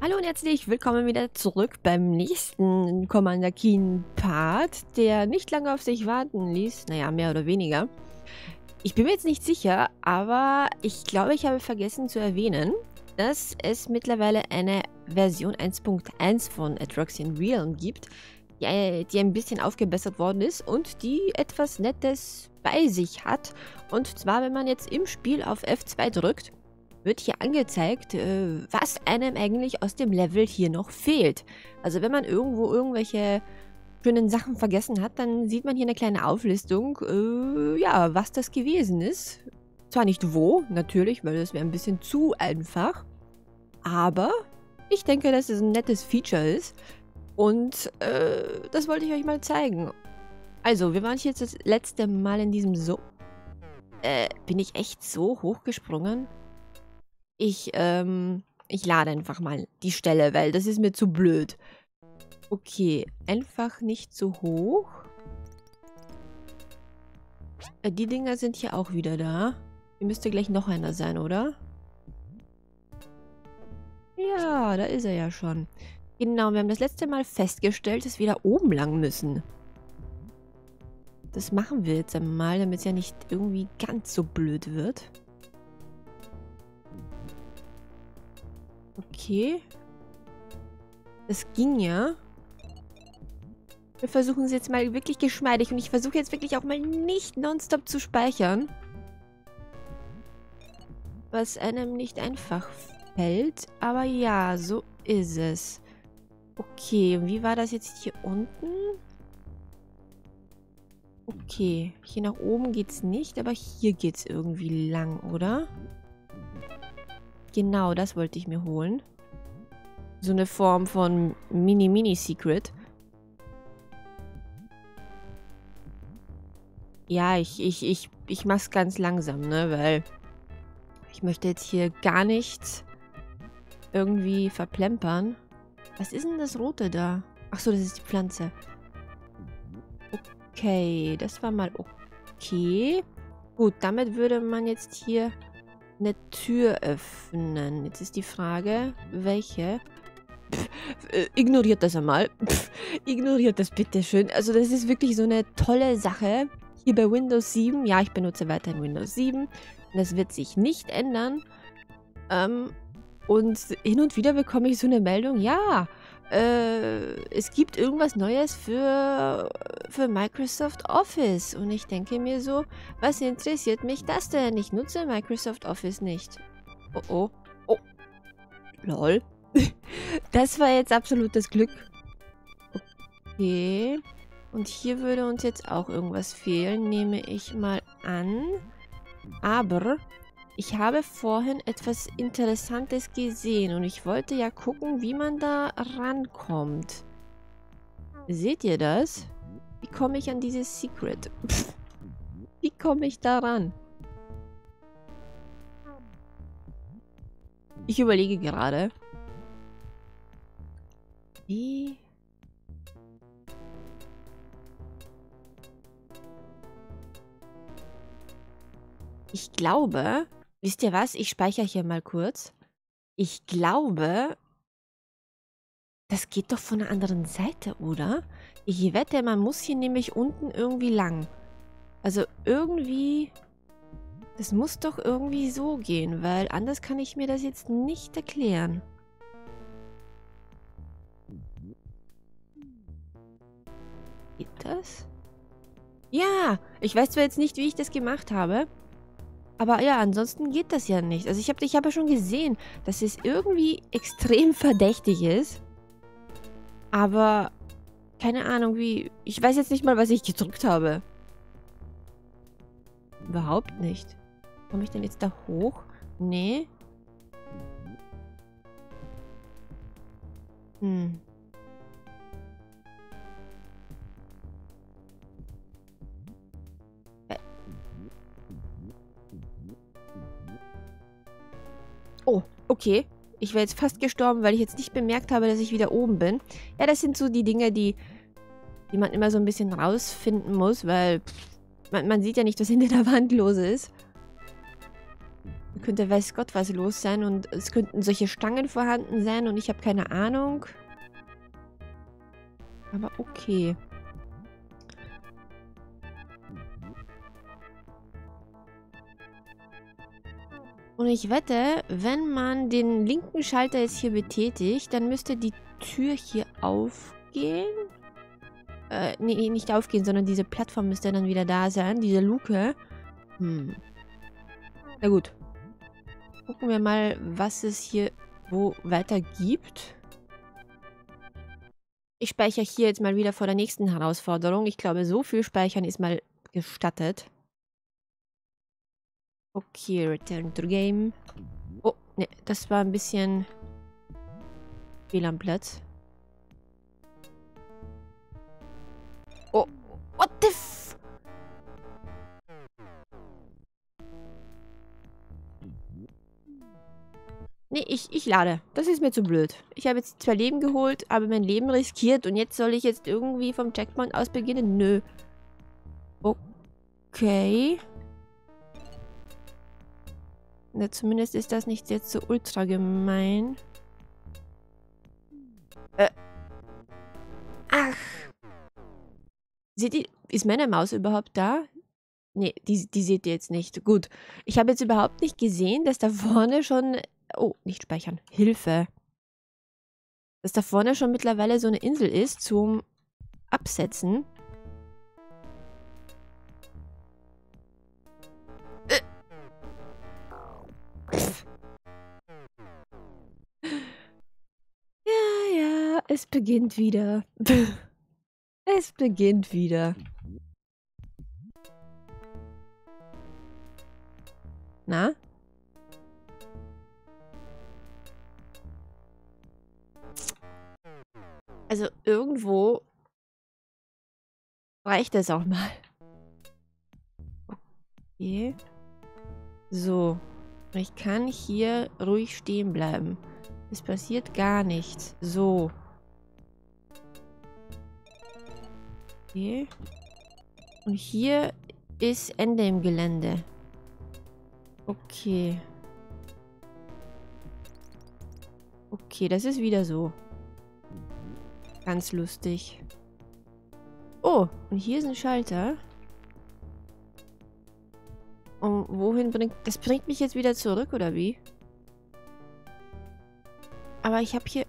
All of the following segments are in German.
Hallo und herzlich willkommen wieder zurück beim nächsten Commander Keen Part, der nicht lange auf sich warten ließ. Naja, mehr oder weniger. Ich bin mir jetzt nicht sicher, aber ich glaube, ich habe vergessen zu erwähnen, dass es mittlerweile eine Version 1.1 von Atroxian Realm gibt, die, die ein bisschen aufgebessert worden ist und die etwas Nettes bei sich hat. Und zwar, wenn man jetzt im Spiel auf F2 drückt, wird hier angezeigt, äh, was einem eigentlich aus dem Level hier noch fehlt. Also wenn man irgendwo irgendwelche schönen Sachen vergessen hat, dann sieht man hier eine kleine Auflistung, äh, ja, was das gewesen ist. Zwar nicht wo, natürlich, weil das wäre ein bisschen zu einfach, aber ich denke, dass es ein nettes Feature ist und äh, das wollte ich euch mal zeigen. Also, wir waren hier jetzt das letzte Mal in diesem So... Äh, bin ich echt so hochgesprungen? Ich, ähm, ich lade einfach mal die Stelle, weil das ist mir zu blöd. Okay, einfach nicht zu hoch. Äh, die Dinger sind hier auch wieder da. Hier müsste gleich noch einer sein, oder? Ja, da ist er ja schon. Genau, wir haben das letzte Mal festgestellt, dass wir da oben lang müssen. Das machen wir jetzt einmal, damit es ja nicht irgendwie ganz so blöd wird. Okay. Das ging ja. Wir versuchen es jetzt mal wirklich geschmeidig. Und ich versuche jetzt wirklich auch mal nicht nonstop zu speichern. Was einem nicht einfach fällt. Aber ja, so ist es. Okay, wie war das jetzt hier unten? Okay, hier nach oben geht's nicht, aber hier geht's irgendwie lang, oder? Genau, das wollte ich mir holen. So eine Form von Mini-Mini-Secret. Ja, ich, ich, ich, ich mach's ganz langsam, ne, weil ich möchte jetzt hier gar nichts irgendwie verplempern. Was ist denn das Rote da? Ach so, das ist die Pflanze. Okay, das war mal okay. Gut, damit würde man jetzt hier eine Tür öffnen. Jetzt ist die Frage, welche? Pff, äh, ignoriert das einmal. Pff, ignoriert das bitte schön. Also das ist wirklich so eine tolle Sache. Hier bei Windows 7. Ja, ich benutze weiterhin Windows 7. Das wird sich nicht ändern. Ähm, und hin und wieder bekomme ich so eine Meldung, ja, äh, es gibt irgendwas Neues für, für Microsoft Office. Und ich denke mir so, was interessiert mich das denn? Ich nutze Microsoft Office nicht. Oh oh. Oh. Lol. das war jetzt absolutes Glück. Okay. Und hier würde uns jetzt auch irgendwas fehlen, nehme ich mal an. Aber ich habe vorhin etwas Interessantes gesehen und ich wollte ja gucken, wie man da rankommt. Seht ihr das? Wie komme ich an dieses Secret? wie komme ich da ran? Ich überlege gerade. Wie... Ich glaube, Wisst ihr was? Ich speichere hier mal kurz. Ich glaube, das geht doch von der anderen Seite, oder? Ich wette, man muss hier nämlich unten irgendwie lang. Also irgendwie... Das muss doch irgendwie so gehen, weil anders kann ich mir das jetzt nicht erklären. Geht das? Ja, ich weiß zwar jetzt nicht, wie ich das gemacht habe, aber ja, ansonsten geht das ja nicht. Also ich habe ich hab ja schon gesehen, dass es irgendwie extrem verdächtig ist. Aber keine Ahnung wie... Ich weiß jetzt nicht mal, was ich gedrückt habe. Überhaupt nicht. Komme ich denn jetzt da hoch? Nee. Hm. Okay. Ich wäre jetzt fast gestorben, weil ich jetzt nicht bemerkt habe, dass ich wieder oben bin. Ja, das sind so die Dinge, die, die man immer so ein bisschen rausfinden muss, weil man, man sieht ja nicht, was hinter der Wand los ist. Da könnte weiß Gott was los sein und es könnten solche Stangen vorhanden sein und ich habe keine Ahnung. Aber okay. Und ich wette, wenn man den linken Schalter jetzt hier betätigt, dann müsste die Tür hier aufgehen. Äh, nee, nicht aufgehen, sondern diese Plattform müsste dann wieder da sein. Diese Luke. Hm. Na gut. Gucken wir mal, was es hier wo weiter gibt. Ich speichere hier jetzt mal wieder vor der nächsten Herausforderung. Ich glaube, so viel Speichern ist mal gestattet. Okay, return to game. Oh, ne, das war ein bisschen WLAN-Platz. Oh, what the f... Nee, ich, ich lade. Das ist mir zu blöd. Ich habe jetzt zwei Leben geholt, habe mein Leben riskiert und jetzt soll ich jetzt irgendwie vom Checkpoint aus beginnen? Nö. Okay. Ja, zumindest ist das nicht jetzt so ultra gemein. Äh. Ach. Seht ihr, ist meine Maus überhaupt da? Nee, die, die seht ihr jetzt nicht. Gut. Ich habe jetzt überhaupt nicht gesehen, dass da vorne schon... Oh, nicht speichern. Hilfe. Dass da vorne schon mittlerweile so eine Insel ist zum Absetzen. Es beginnt wieder. es beginnt wieder. Na? Also irgendwo reicht es auch mal. Okay. So. Ich kann hier ruhig stehen bleiben. Es passiert gar nichts. So. Okay. Und hier ist Ende im Gelände. Okay. Okay, das ist wieder so. Ganz lustig. Oh, und hier ist ein Schalter. Und wohin bringt... Das bringt mich jetzt wieder zurück, oder wie? Aber ich habe hier...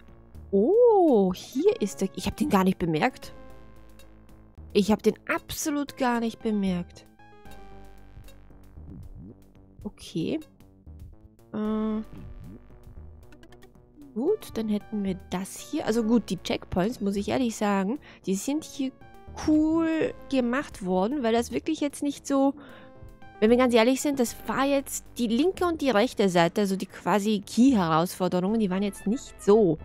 Oh, hier ist der... Ich habe den gar nicht bemerkt. Ich habe den absolut gar nicht bemerkt. Okay. Äh, gut, dann hätten wir das hier. Also gut, die Checkpoints, muss ich ehrlich sagen, die sind hier cool gemacht worden, weil das wirklich jetzt nicht so... Wenn wir ganz ehrlich sind, das war jetzt die linke und die rechte Seite, also die quasi Key-Herausforderungen, die waren jetzt nicht so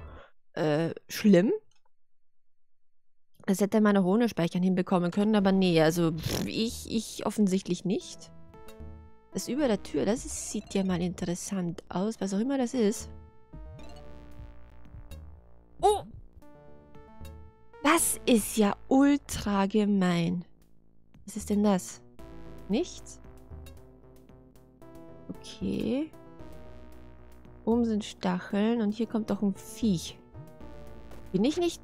äh, schlimm. Das hätte man auch ohne Speichern hinbekommen können, aber nee, also ich, ich offensichtlich nicht. Das über der Tür, das ist, sieht ja mal interessant aus, was auch immer das ist. Oh! Das ist ja ultra gemein. Was ist denn das? Nichts? Okay. Oben sind Stacheln und hier kommt doch ein Viech. Bin ich nicht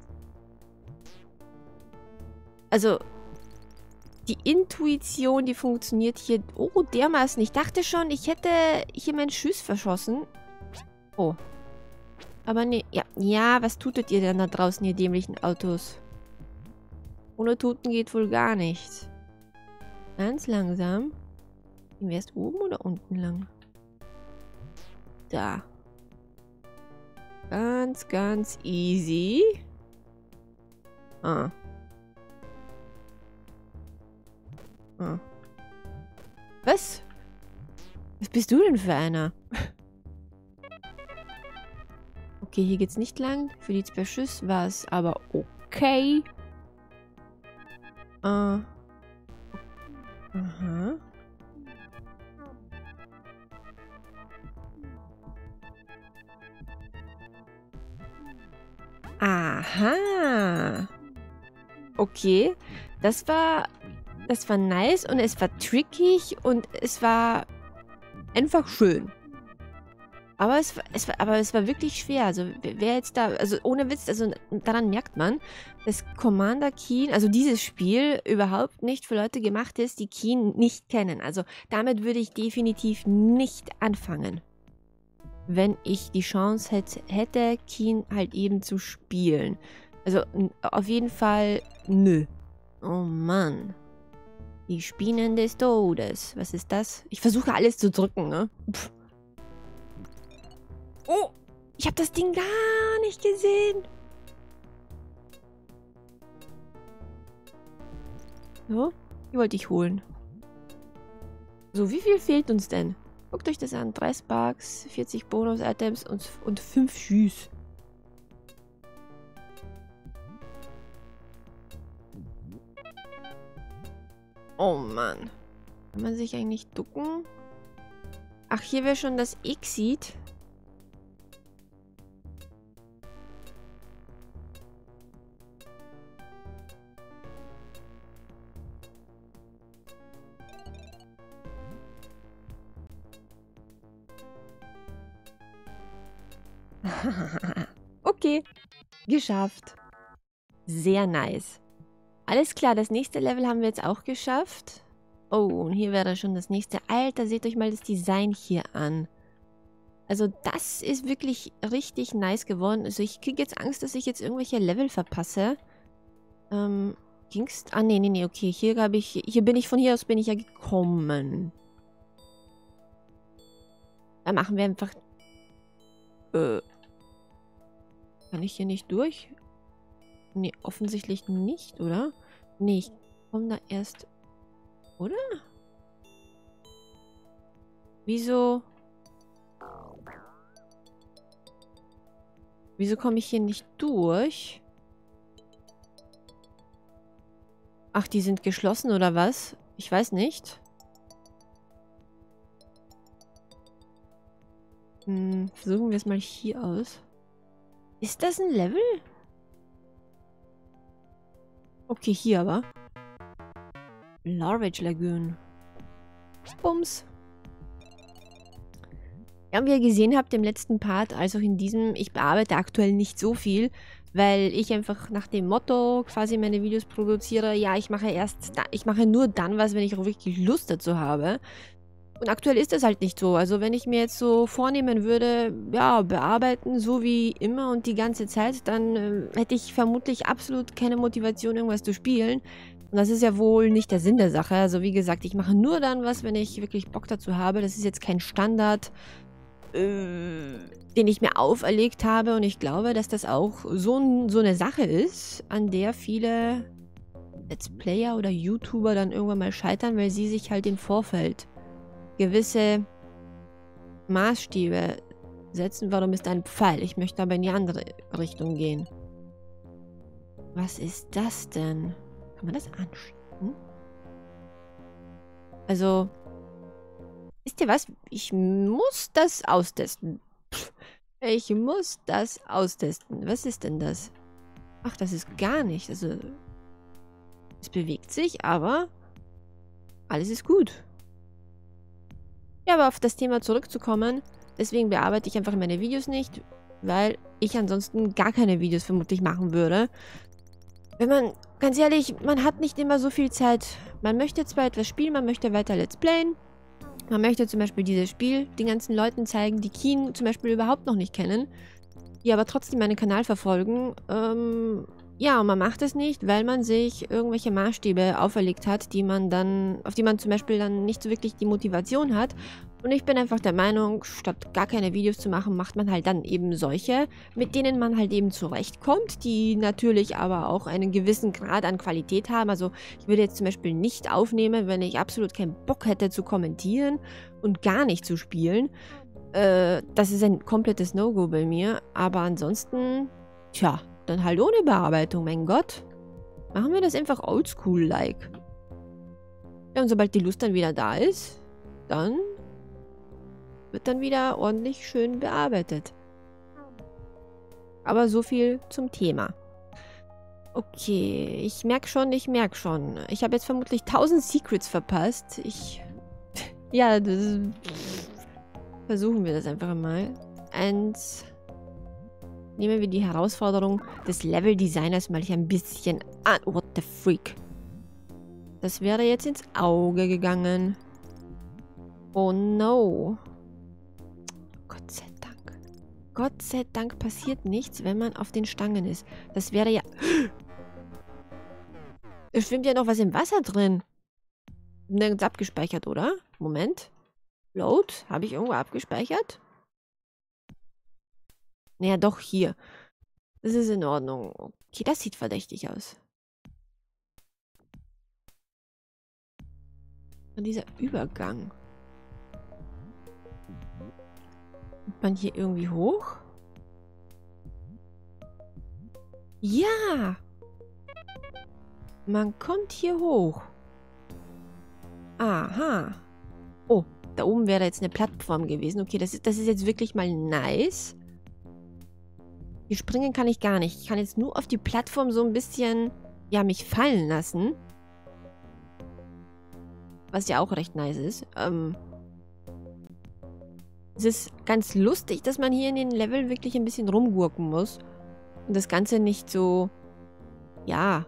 also, die Intuition, die funktioniert hier... Oh, dermaßen. Ich dachte schon, ich hätte hier meinen Schuss verschossen. Oh. Aber nee. Ja, ja, was tutet ihr denn da draußen, ihr dämlichen Autos? Ohne Tuten geht wohl gar nichts. Ganz langsam. Gehen wir erst oben oder unten lang? Da. Ganz, ganz easy. Ah. Hm. Was? Was bist du denn für einer? Okay, hier geht's nicht lang. Für die zwei Schüsse war es aber okay. Äh. Aha. Aha. Okay. Das war das war nice und es war trickig und es war einfach schön. Aber es, es, war, aber es war wirklich schwer. Also wer jetzt da, also ohne Witz, also daran merkt man, dass Commander Keen, also dieses Spiel überhaupt nicht für Leute gemacht ist, die Keen nicht kennen. Also damit würde ich definitiv nicht anfangen. Wenn ich die Chance hätte, hätte Keen halt eben zu spielen. Also auf jeden Fall nö. Oh Mann. Die Spinnen des Todes. Was ist das? Ich versuche alles zu drücken, ne? Pff. Oh, ich habe das Ding gar nicht gesehen. So, die wollte ich holen. So, wie viel fehlt uns denn? Guckt euch das an. 3 Sparks, 40 Bonus-Items und, und 5 Schüss. Oh Mann. Kann man sich eigentlich ducken? Ach, hier wäre schon das Exit. okay, geschafft. Sehr nice. Alles klar, das nächste Level haben wir jetzt auch geschafft. Oh, und hier wäre schon das nächste. Alter, seht euch mal das Design hier an. Also das ist wirklich richtig nice geworden. Also ich kriege jetzt Angst, dass ich jetzt irgendwelche Level verpasse. Ähm, ging's? Ah, nee, nee, nee, okay. Hier habe ich, hier bin ich, von hier aus bin ich ja gekommen. Dann machen wir einfach... Äh, kann ich hier nicht durch? Nee, offensichtlich nicht, oder? Nee, ich komme da erst... Oder? Wieso... Wieso komme ich hier nicht durch? Ach, die sind geschlossen oder was? Ich weiß nicht. Hm, versuchen wir es mal hier aus. Ist das ein Level? Okay, hier aber. Larvage Lagoon. Bums. Ja, wie ihr gesehen habt im letzten Part, also in diesem, ich bearbeite aktuell nicht so viel, weil ich einfach nach dem Motto quasi meine Videos produziere, ja, ich mache erst, da, ich mache nur dann was, wenn ich auch wirklich Lust dazu habe. Und aktuell ist das halt nicht so. Also wenn ich mir jetzt so vornehmen würde, ja, bearbeiten, so wie immer und die ganze Zeit, dann äh, hätte ich vermutlich absolut keine Motivation, irgendwas zu spielen. Und das ist ja wohl nicht der Sinn der Sache. Also wie gesagt, ich mache nur dann was, wenn ich wirklich Bock dazu habe. Das ist jetzt kein Standard, äh, den ich mir auferlegt habe. Und ich glaube, dass das auch so, so eine Sache ist, an der viele Let's Player oder YouTuber dann irgendwann mal scheitern, weil sie sich halt im Vorfeld gewisse Maßstäbe setzen. Warum ist ein Pfeil? Ich möchte aber in die andere Richtung gehen. Was ist das denn? Kann man das anschieben? Also, wisst ihr was? Ich muss das austesten. Ich muss das austesten. Was ist denn das? Ach, das ist gar nicht. Also, es bewegt sich, aber alles ist gut. Ja, aber auf das Thema zurückzukommen, deswegen bearbeite ich einfach meine Videos nicht, weil ich ansonsten gar keine Videos vermutlich machen würde. Wenn man, ganz ehrlich, man hat nicht immer so viel Zeit. Man möchte zwar etwas spielen, man möchte weiter Let's Playen. Man möchte zum Beispiel dieses Spiel den ganzen Leuten zeigen, die Keen zum Beispiel überhaupt noch nicht kennen, die aber trotzdem meinen Kanal verfolgen. Ähm, ja, und man macht es nicht, weil man sich irgendwelche Maßstäbe auferlegt hat, die man dann, auf die man zum Beispiel dann nicht so wirklich die Motivation hat. Und ich bin einfach der Meinung, statt gar keine Videos zu machen, macht man halt dann eben solche, mit denen man halt eben zurechtkommt, die natürlich aber auch einen gewissen Grad an Qualität haben. Also ich würde jetzt zum Beispiel nicht aufnehmen, wenn ich absolut keinen Bock hätte zu kommentieren und gar nicht zu spielen. Äh, das ist ein komplettes No-Go bei mir. Aber ansonsten, tja, dann halt ohne Bearbeitung, mein Gott. Machen wir das einfach oldschool-like. Ja, und sobald die Lust dann wieder da ist, dann wird dann wieder ordentlich schön bearbeitet. Aber so viel zum Thema. Okay, ich merke schon, ich merke schon. Ich habe jetzt vermutlich 1000 Secrets verpasst. Ich... ja, das... Versuchen wir das einfach mal. 1 nehmen wir die Herausforderung des Level-Designers mal hier ein bisschen an. What the freak? Das wäre jetzt ins Auge gegangen. Oh no. Gott sei Dank. Gott sei Dank passiert nichts, wenn man auf den Stangen ist. Das wäre ja... Es schwimmt ja noch was im Wasser drin. Nirgends abgespeichert, oder? Moment. Load? Habe ich irgendwo abgespeichert? Naja, doch, hier. Das ist in Ordnung. Okay, das sieht verdächtig aus. Und dieser Übergang. Kommt man hier irgendwie hoch? Ja! Man kommt hier hoch. Aha. Oh, da oben wäre jetzt eine Plattform gewesen. Okay, das ist, das ist jetzt wirklich mal nice. Hier springen kann ich gar nicht. Ich kann jetzt nur auf die Plattform so ein bisschen, ja, mich fallen lassen. Was ja auch recht nice ist. Ähm, es ist ganz lustig, dass man hier in den Level wirklich ein bisschen rumgurken muss. Und das Ganze nicht so, ja.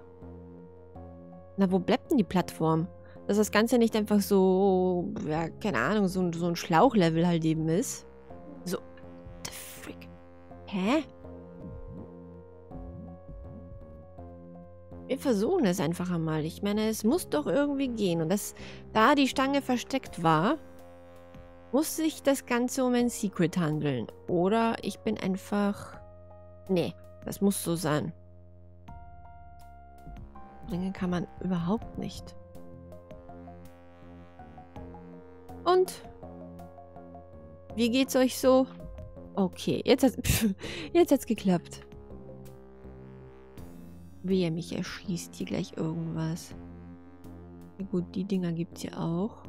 Na, wo bleibt denn die Plattform? Dass das Ganze nicht einfach so, ja, keine Ahnung, so, so ein Schlauchlevel halt eben ist. So, the frick. Hä? Wir versuchen es einfach einmal. Ich meine, es muss doch irgendwie gehen. Und das, da die Stange versteckt war, muss sich das Ganze um ein Secret handeln. Oder ich bin einfach... Nee, das muss so sein. Bringen kann man überhaupt nicht. Und? Wie geht's euch so? Okay, jetzt hat jetzt hat's geklappt. Wie er mich erschießt hier gleich irgendwas. Gut, die Dinger gibt's ja auch.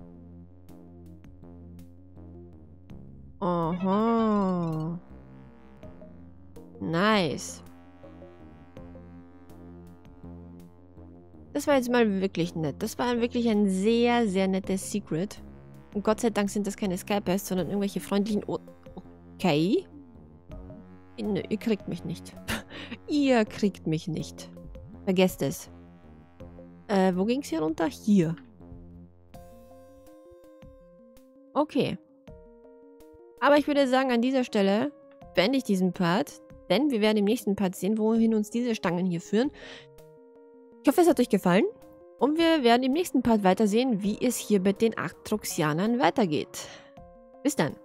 Aha. Nice. Das war jetzt mal wirklich nett. Das war wirklich ein sehr, sehr nettes Secret. Und Gott sei Dank sind das keine Skypests, sondern irgendwelche freundlichen... O okay. Nö, ihr kriegt mich nicht. ihr kriegt mich nicht. Vergesst es. Äh, wo ging es hier runter? Hier. Okay. Aber ich würde sagen, an dieser Stelle beende ich diesen Part, denn wir werden im nächsten Part sehen, wohin uns diese Stangen hier führen. Ich hoffe, es hat euch gefallen. Und wir werden im nächsten Part weitersehen, wie es hier mit den Arctroxianern weitergeht. Bis dann.